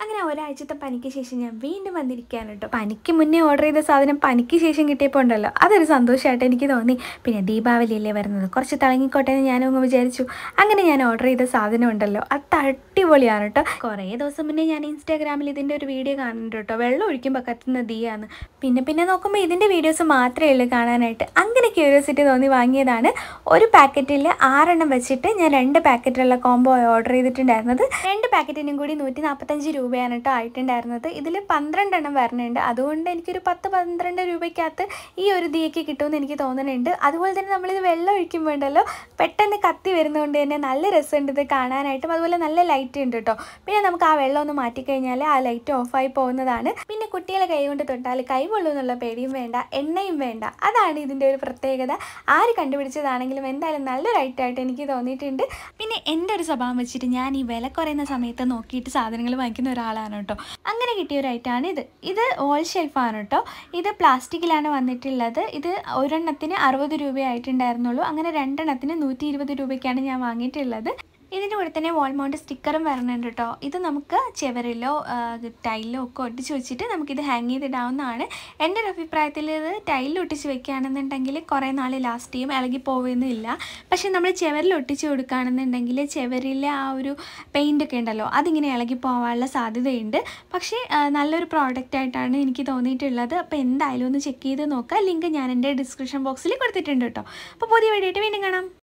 അങ്ങനെ ഒരാഴ്ചത്തെ പനിക്ക് ശേഷം ഞാൻ വീണ്ടും വന്നിരിക്കുകയാണ് കേട്ടോ. പനിക്ക് മുന്നേ ഓർഡർ ചെയ്ത സാധനം പനിക്ക് ശേഷം കിട്ടിയപ്പോൾ ഉണ്ടല്ലോ. അതൊരു സന്തോഷമായിട്ട് എനിക്ക് തോന്നി. പിന്നെ ദീപാവലിയല്ലേ വരുന്നത്. കുറച്ച് തിളങ്ങിക്കോട്ടെ എന്ന് ഞാനും വിചാരിച്ചു. അങ്ങനെ ഞാൻ ഓർഡർ ചെയ്ത സാധനം ഉണ്ടല്ലോ. അത് അടിപൊളിയാണ് കേട്ടോ. കുറേ ദിവസം മുന്നേ ഞാൻ ഇൻസ്റ്റാഗ്രാമിൽ ഇതിന്റെ ഒരു വീഡിയോ കാണുന്നുണ്ട് കേട്ടോ. വെള്ളം ഒഴിക്കുമ്പോൾ കത്തുന്ന ദീയാണ് പിന്നെ പിന്നെ നോക്കുമ്പോൾ ഇതിന്റെ വീഡിയോസ് മാത്രമേ ഉള്ളൂ കാണാനായിട്ട്. അങ്ങനെ ക്യൂരിയോസിറ്റി തോന്നി വാങ്ങിയതാണ്. ഒരു പാക്കറ്റിൽ ആറെണ്ണം വെച്ചിട്ട് ഞാൻ രണ്ട് പാക്കറ്റുള്ള കോംബോ ഓർഡർ ചെയ്തിട്ടുണ്ടായിരുന്നത്. രണ്ട് പാക്കറ്റിനും കൂടി നൂറ്റി നാൽപ്പത്തഞ്ച് രൂപയാണ് കേട്ടോ ആയിട്ടുണ്ടായിരുന്നത് ഇതിൽ പന്ത്രണ്ടെണ്ണം വരണുണ്ട്. അതുകൊണ്ട് എനിക്കൊരു പത്ത് പന്ത്രണ്ട് രൂപയ്ക്കകത്ത് ഈ ഒരു ദിയൊക്കെ കിട്ടുമെന്ന് എനിക്ക് തോന്നുന്നുണ്ട്. അതുപോലെ തന്നെ നമ്മളിത് വെള്ളം ഒഴിക്കുമ്പോൾ ഉണ്ടല്ലോ പെട്ടെന്ന് കത്തി വരുന്നതുകൊണ്ട് തന്നെ നല്ല രസമുണ്ട് ഇത് കാണാനായിട്ടും. അതുപോലെ നല്ല ലൈറ്റ് ഉണ്ട് കേട്ടോ പിന്നെ നമുക്ക് ആ വെള്ളം ഒന്ന് മാറ്റിക്കഴിഞ്ഞാൽ ആ ലൈറ്റ് ഓഫായി പോകുന്നതാണ്. പിന്നെ കുട്ടികളെ കൈ കൊണ്ട് തൊട്ടാൽ കൈ എന്നുള്ള പേടിയും വേണ്ട എണ്ണയും വേണ്ട. അതാണ് ഇതിന്റെ ഒരു പ്രത്യേകത. ആര് കണ്ടുപിടിച്ചതാണെങ്കിലും എന്തായാലും നല്ലൊരു ഐറ്റമായിട്ട് എനിക്ക് തോന്നിയിട്ടുണ്ട്. പിന്നെ എന്റെ ഒരു സ്വഭാവം വെച്ചിട്ട് ഞാൻ ഈ വില കുറയുന്ന സമയത്ത് നോക്കിയിട്ട് സാധനങ്ങൾ വാങ്ങിക്കുന്ന ഒരാളാണ് കേട്ടോ. അങ്ങനെ കിട്ടിയ ഒരു ഐറ്റമാണ് ഇത്. ഇത് ഓൾ ഷെൽഫാണ് കേട്ടോ. ഇത് പ്ലാസ്റ്റിക്കിലാണ് വന്നിട്ടുള്ളത്. ഇത് ഒരെണ്ണത്തിന് അറുപത് രൂപയായിട്ടുണ്ടായിരുന്നുള്ളൂ. അങ്ങനെ രണ്ടെണ്ണത്തിന് നൂറ്റി ഇരുപത് രൂപയ്ക്കാണ് ഞാൻ വാങ്ങിയിട്ടുള്ളത്. ഇതിന്റെ കൂടെ തന്നെ വാൾ മൗണ്ട് സ്റ്റിക്കറും വരണുണ്ട് കേട്ടോ ഇത് നമുക്ക് ചെവറിലോ ടൈലിലോ ഒക്കെ ഒട്ടിച്ച് വെച്ചിട്ട് നമുക്കിത് ഹാങ് ചെയ്തിടാവുന്നതാണ്. എന്റെ ഒരു അഭിപ്രായത്തിൽ ഇത് ടൈലിൽ ഒട്ടിച്ച് വെക്കുകയാണെന്നുണ്ടെങ്കിൽ കുറേ നാൾ ലാസ്റ്റ് ചെയ്യും ഇളകി പോവുന്നില്ല പക്ഷേ നമ്മൾ ചെവറിൽ ഒട്ടിച്ച് കൊടുക്കുകയാണെന്നുണ്ടെങ്കിൽ ചെവറിലെ ആ ഒരു പെയിന്റ് ഒക്കെ ഉണ്ടല്ലോ അതിങ്ങനെ ഇളകി പോകാനുള്ള സാധ്യതയുണ്ട്. പക്ഷേ നല്ലൊരു പ്രോഡക്റ്റ് ആയിട്ടാണ് എനിക്ക് തോന്നിയിട്ടുള്ളത്. അപ്പോൾ എന്തായാലും ഒന്ന് ചെക്ക് ചെയ്ത് നോക്കുക. ലിങ്ക് ഞാൻ എന്റെ ഡിസ്ക്രിപ്ഷൻ ബോക്സിൽ കൊടുത്തിട്ടുണ്ട് കേട്ടോ അപ്പോൾ പുതിയ വീഡിയോ ആയിട്ട് വീണ്ടും കാണാം.